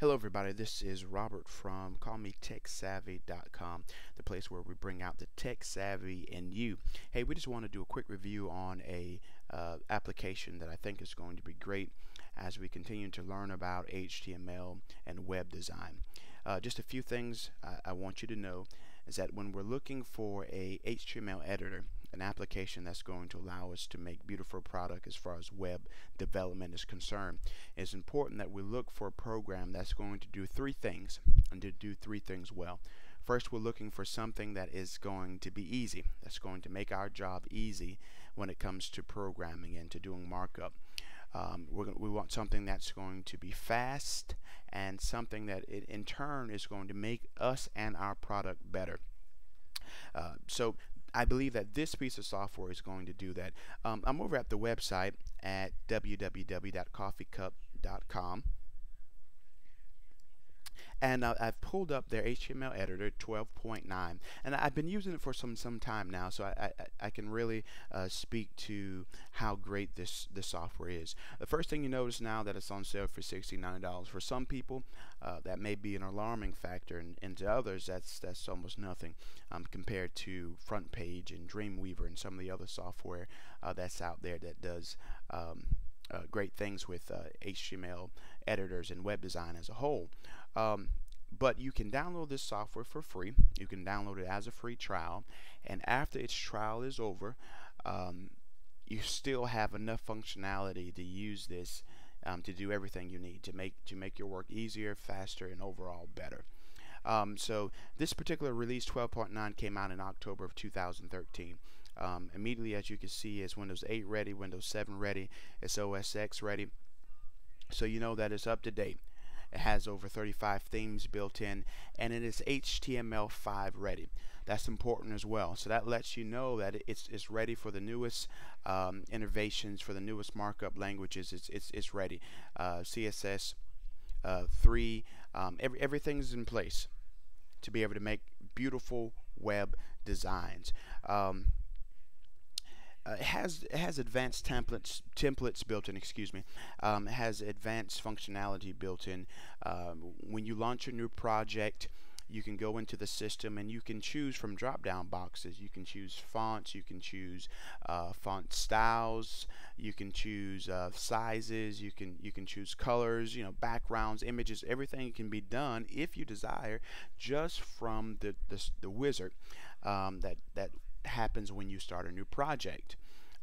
Hello, everybody. This is Robert from CallMeTechSavvy.com, the place where we bring out the tech savvy in you. Hey, we just want to do a quick review on a uh, application that I think is going to be great as we continue to learn about HTML and web design. Uh, just a few things I, I want you to know is that when we're looking for a HTML editor, an application that's going to allow us to make beautiful product as far as web development is concerned. It's important that we look for a program that's going to do three things and to do three things well. First, we're looking for something that is going to be easy, that's going to make our job easy when it comes to programming and to doing markup. Um, we want something that's going to be fast and something that it, in turn is going to make us and our product better. Uh, so I believe that this piece of software is going to do that. Um, I'm over at the website at www.coffeecup.com and uh, I've pulled up their HTML editor 12.9 and I've been using it for some some time now so I, I, I can really uh, speak to how great this this software is. The first thing you notice now that it's on sale for $69 for some people uh, that may be an alarming factor and, and, to others that's that's almost nothing um, compared to FrontPage and Dreamweaver and some of the other software uh, that's out there that does um, uh, great things with uh, HTML editors and web design as a whole. Um, but you can download this software for free. You can download it as a free trial, and after its trial is over, um, you still have enough functionality to use this um, to do everything you need to make to make your work easier, faster, and overall better. Um, so this particular release 12.9 came out in October of 2013. Um, immediately, as you can see, is Windows 8 ready, Windows 7 ready, it's OS X ready. So you know that it's up to date. It has over 35 themes built in, and it is HTML5 ready. That's important as well. So that lets you know that it's, it's ready for the newest um, innovations, for the newest markup languages. It's, it's, it's ready. Uh, CSS uh, 3, um, every, everything's in place to be able to make beautiful web designs. Um, uh, it has has advanced templates templates built in. Excuse me. Um, has advanced functionality built in. Um, when you launch a new project, you can go into the system and you can choose from drop down boxes. You can choose fonts, you can choose uh, font styles, you can choose uh, sizes, you can you can choose colors, you know, backgrounds, images, everything can be done if you desire just from the the, the wizard um, that that happens when you start a new project.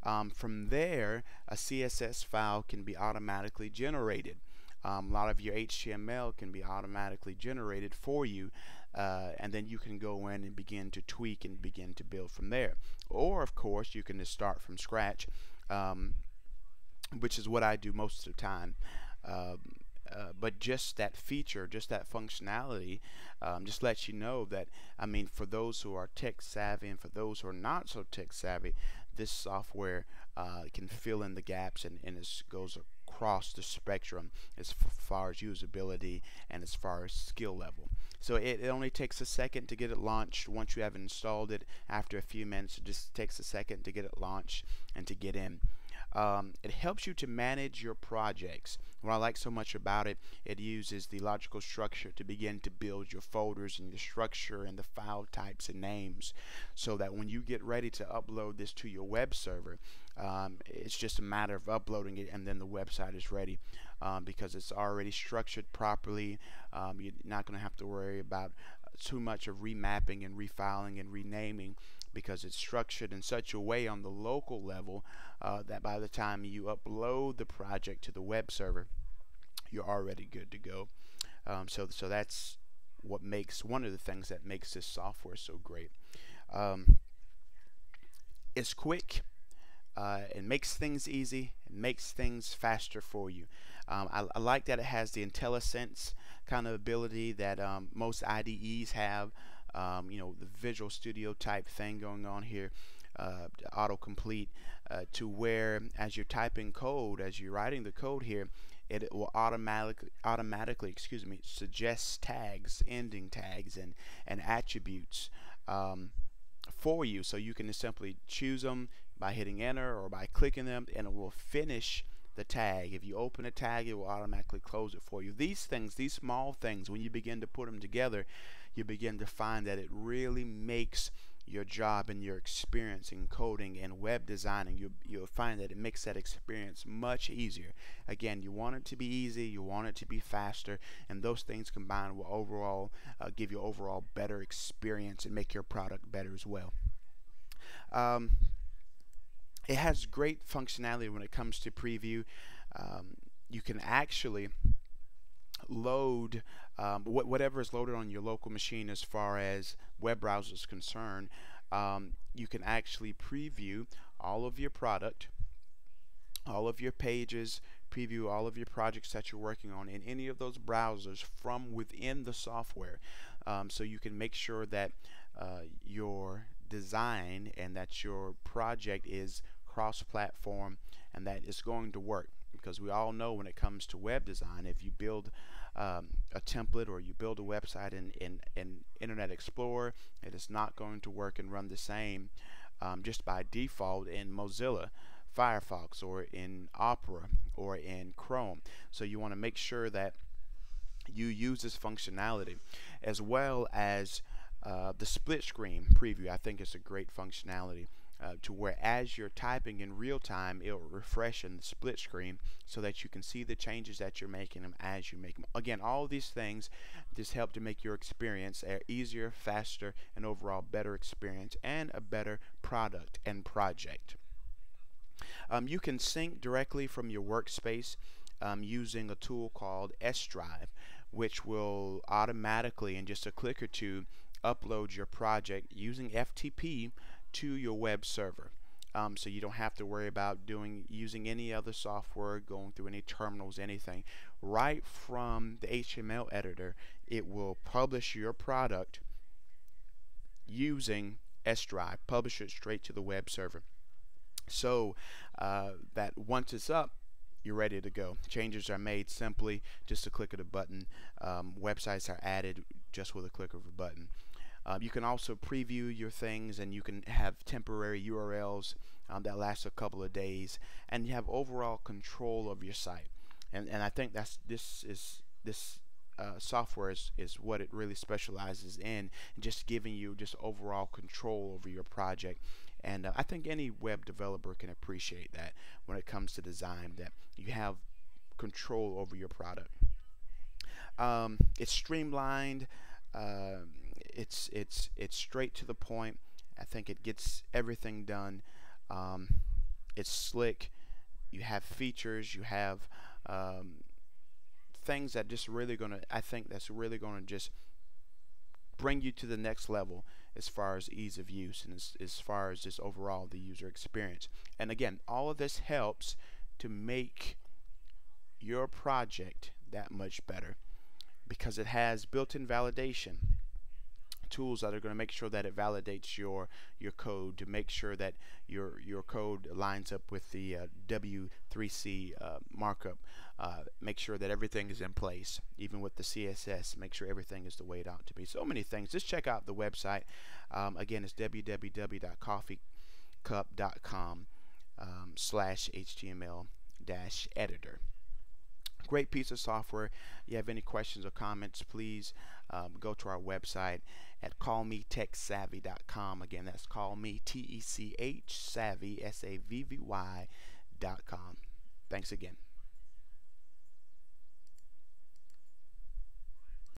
Um, from there, a CSS file can be automatically generated. Um, a lot of your HTML can be automatically generated for you uh, and then you can go in and begin to tweak and begin to build from there. Or of course you can just start from scratch um, which is what I do most of the time. Um, uh, but just that feature, just that functionality, um, just lets you know that, I mean, for those who are tech savvy and for those who are not so tech savvy, this software uh, can fill in the gaps and, and it goes across the spectrum as far as usability and as far as skill level. So it, it, only takes a second to get it launched once you have installed it. After a few minutes, it just takes a second to get it launched and to get in. Um, it helps you to manage your projects. What I like so much about it, it uses the logical structure to begin to build your folders and your structure and the file types and names so that when you get ready to upload this to your web server, um, it's just a matter of uploading it and then the website is ready um, because it's already structured properly. Um, you're not going to have to worry about too much of remapping and refiling and renaming because it's structured in such a way on the local level uh, that by the time you upload the project to the web server, you're already good to go. Um, so, so that's what makes one of the things that makes this software so great. Um, it's quick. Uh, it makes things easy. It makes things faster for you. Um, I, I, like that it has the IntelliSense kind of ability that um, most IDEs have um, you know, the Visual Studio type thing going on here, uh, autocomplete, uh, to where as you're typing code, as you're writing the code here, it will automatically automatically excuse me suggest tags ending tags and and attributes um, for you so you can simply choose them by hitting enter or by clicking them and it will finish the tag. If you open a tag, it will automatically close it for you. These things, these small things, when you begin to put them together, you begin to find that it really makes your job and your experience in coding and web designing, you, you'll find that it makes that experience much easier. Again, you want it to be easy, you want it to be faster, and those things combined will overall uh, give you overall better experience and make your product better as well. Um, it has great functionality when it comes to preview. Um, you can actually load um, wh whatever is loaded on your local machine as far as web browser is concerned. Um, you can actually preview all of your product, all of your pages, preview all of your projects that you're working on in any of those browsers from within the software. Um, so you can make sure that uh, your design and that your project is cross-platform and that it's going to work. Because we all know when it comes to web design if you build um, a template or you build a website in, in, in Internet Explorer it is not going to work and run the same um, just by default in Mozilla Firefox or in Opera or in Chrome. So you want to make sure that you use this functionality as well as uh, the split screen preview. I think is a great functionality uh, to where as you're typing in real time it'll refresh in the split screen so that you can see the changes that you're making them as you make them again all these things just help to make your experience easier faster and overall better experience and a better product and project. Um, you can sync directly from your workspace um, using a tool called S Drive which will automatically in just a click or two upload your project using FTP to your web server. Um, so you don't have to worry about doing using any other software, going through any terminals, anything. Right from the HTML editor, it will publish your product using S Drive, publish it straight to the web server. So uh, that once it's up, you're ready to go. Changes are made simply just a click of a button. Um, websites are added just with a click of a button. Um, you can also preview your things and you can have temporary URLs um, that last a couple of days and you have overall control of your site. And, and I think that's this is this uh, software is, is what it really specializes in just giving you just overall control over your project and uh, I think any web developer can appreciate that when it comes to design that you have control over your product um, it's streamlined um, it's it's it's straight to the point. I think it gets everything done. Um, it's slick. You have features. You have um, things that just really gonna. I think that's really gonna just bring you to the next level as far as ease of use and as, as far as just overall the user experience. And again, all of this helps to make your project that much better because it has built-in validation tools that are going to make sure that it validates your your code to make sure that your your code lines up with the uh, W3C uh, markup. Uh, make sure that everything is in place, even with the CSS. Make sure everything is the way it ought to be. So many things. Just check out the website. Um, again, it's www.coffeecup.com um, slash HTML dash editor. Great piece of software. If you have any questions or comments, please um, go to our website at callmetechsavvy.com. Again, that's callme, T-E-C-H, savvy, S-A-V-V-Y dot com. Thanks again.